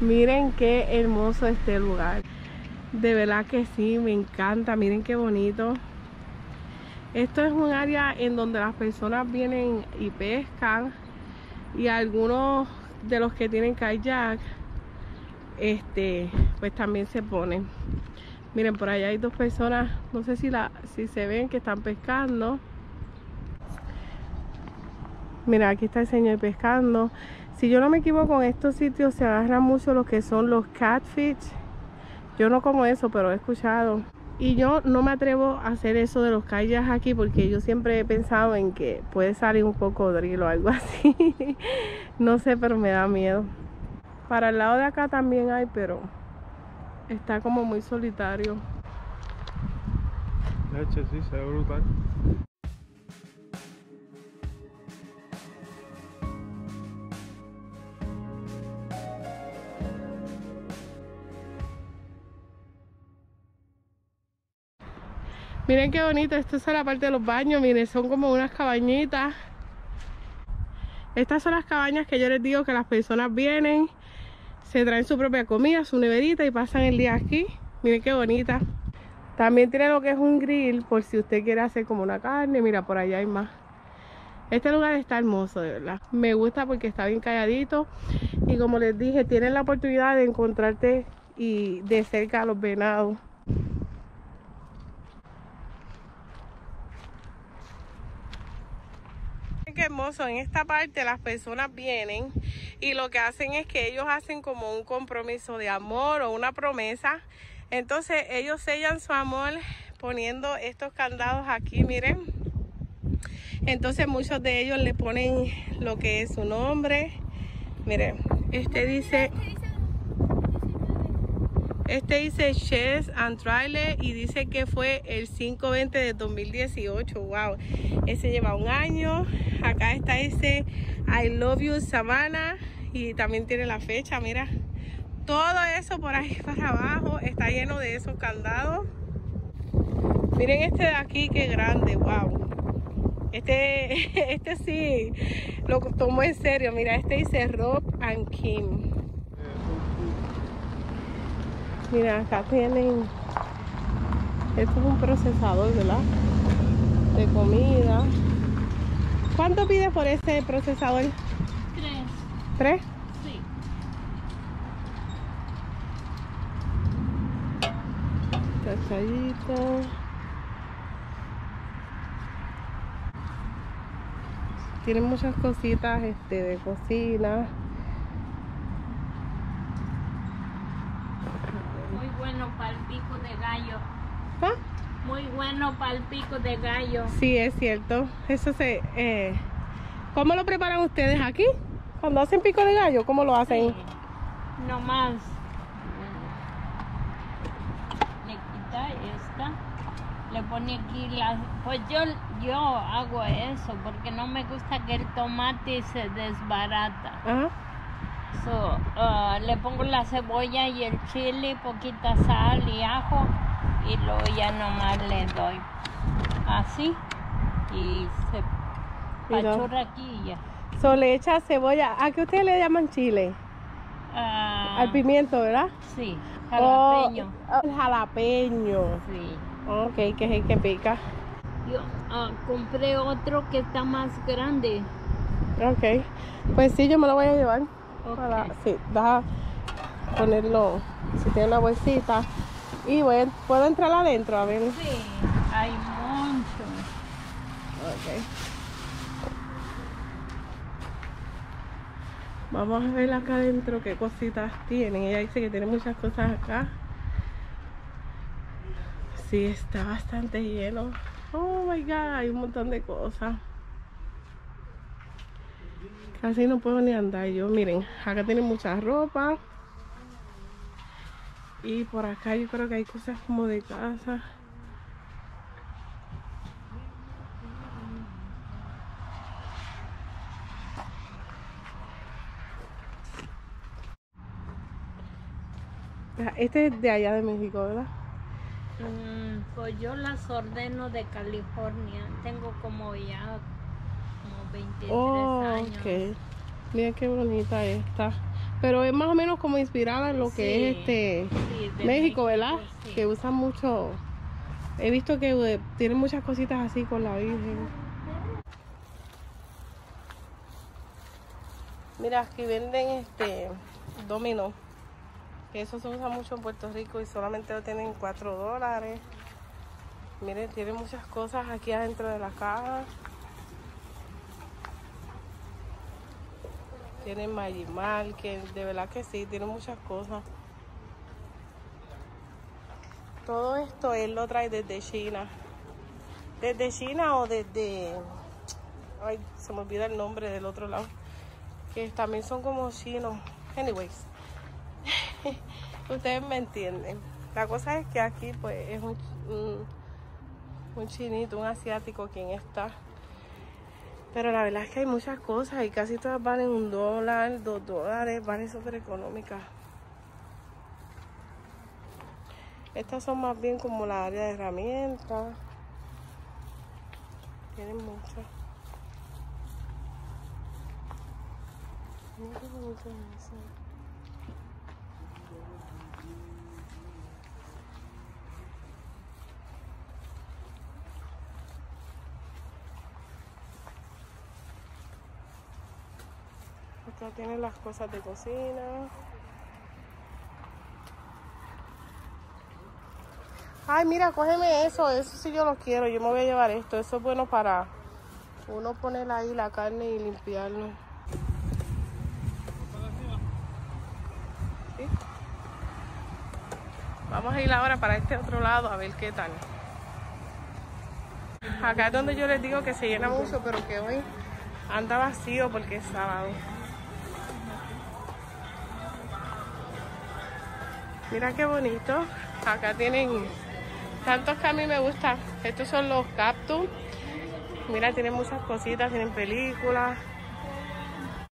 Miren qué hermoso este lugar. De verdad que sí, me encanta. Miren qué bonito. Esto es un área en donde las personas vienen y pescan. Y algunos de los que tienen kayak, este, pues también se ponen. Miren, por allá hay dos personas, no sé si, la, si se ven que están pescando. Mira, aquí está el señor pescando. Si yo no me equivoco, en estos sitios se agarran mucho lo que son los catfish. Yo no como eso, pero he escuchado. Y yo no me atrevo a hacer eso de los kayaks aquí porque yo siempre he pensado en que puede salir un cocodrilo o algo así. no sé, pero me da miedo. Para el lado de acá también hay, pero está como muy solitario. Leche, sí, se ve. Miren qué bonito, esto es la parte de los baños, miren, son como unas cabañitas. Estas son las cabañas que yo les digo que las personas vienen, se traen su propia comida, su neverita y pasan el día aquí. Miren qué bonita. También tiene lo que es un grill por si usted quiere hacer como una carne. Mira, por allá hay más. Este lugar está hermoso, de verdad. Me gusta porque está bien calladito. Y como les dije, tienen la oportunidad de encontrarte y de cerca a los venados. Hermoso. En esta parte las personas vienen y lo que hacen es que ellos hacen como un compromiso de amor o una promesa. Entonces ellos sellan su amor poniendo estos candados aquí, miren. Entonces muchos de ellos le ponen lo que es su nombre. Miren, este dice este dice Chess and Trailer y dice que fue el 520 de 2018. Wow, ese lleva un año. Acá está ese I Love You Savannah y también tiene la fecha. Mira, todo eso por ahí para abajo está lleno de esos candados. Miren este de aquí, qué grande, wow. Este, este sí lo tomo en serio. Mira, este dice Rob and Kim. Mira, acá tienen... Esto es un procesador, ¿verdad? De comida. ¿Cuánto pide por ese procesador? Tres. ¿Tres? Sí. Cachallito. Tienen muchas cositas este, de cocina. Muy bueno para el pico de gallo. ¿Ah? Muy bueno para el pico de gallo. Sí, es cierto. Eso se... Eh, ¿Cómo lo preparan ustedes aquí? Cuando hacen pico de gallo, ¿cómo lo hacen? Sí. No más. Le quita esta. Le pone aquí la... Pues yo, yo hago eso porque no me gusta que el tomate se desbarata. Ajá. So, ah, le pongo la cebolla y el chile, poquita sal y ajo y luego ya nomás le doy así y se pachurra aquí y ya. So, le echa cebolla. ¿A qué ustedes le llaman chile? Ah, Al pimiento, ¿verdad? Sí, Oh, jalapeño. el jalapeño. Sí. Ok, que es el que pica. Yo ah, compré otro que está más grande. Ok. Pues sí, yo me lo voy a llevar. Ok. Para, sí, deja ponerlo, si tiene una bolsita. Y voy, puedo entrar adentro, a ver. Sí, hay mucho. Ok. Vamos a ver acá adentro qué cositas tienen. Ella dice que tiene muchas cosas acá. Sí, está bastante lleno. Oh my god, hay un montón de cosas. Casi no puedo ni andar yo. Miren, acá tiene mucha ropa. Y por acá yo creo que hay cosas como de casa. Este es de allá de México, ¿verdad? Mm, pues yo las ordeno de California. Tengo como ya 23 Oh, años. ok. Mira qué bonita esta. Pero es más o menos como inspirada en lo que es este México, ¿verdad? Que usan mucho. He visto que eh, tienen muchas cositas así con la Virgen. Mira, aquí venden este domino. Que eso se usa mucho en Puerto Rico y solamente lo tienen 4 dólares. Miren, tiene muchas cosas aquí adentro de la caja. Tiene Magimal, que de verdad que sí, tiene muchas cosas. Todo esto él lo trae desde China. Desde China o desde... Ay, se me olvida el nombre del otro lado. Que también son como chinos. Anyways. Ustedes me entienden. La cosa es que aquí pues es un, un, chinito, un asiático quien está. Pero la verdad es que hay muchas cosas y casi todas valen un dólar, dos dólares, valen súper económicas. Estas son más bien como la área de herramientas. Tienen muchas. Acá tienen las cosas de cocina. Ay, mira, cógeme eso. Eso sí yo lo quiero. Yo me voy a llevar esto. Eso es bueno para uno poner ahí la carne y limpiarlo. Vamos a ir ahora para este otro lado a ver qué tal. Acá es donde yo les digo que se llena mucho, pero que hoy anda vacío porque es sábado. Mira qué bonito. Acá tienen tantos que a mí me gustan. Estos son los cactus. Mira, tienen muchas cositas, tienen películas.